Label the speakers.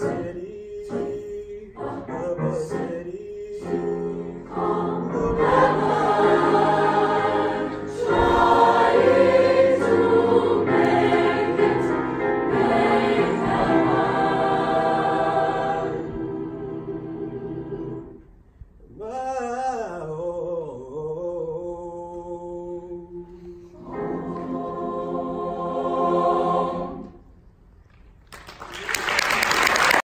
Speaker 1: was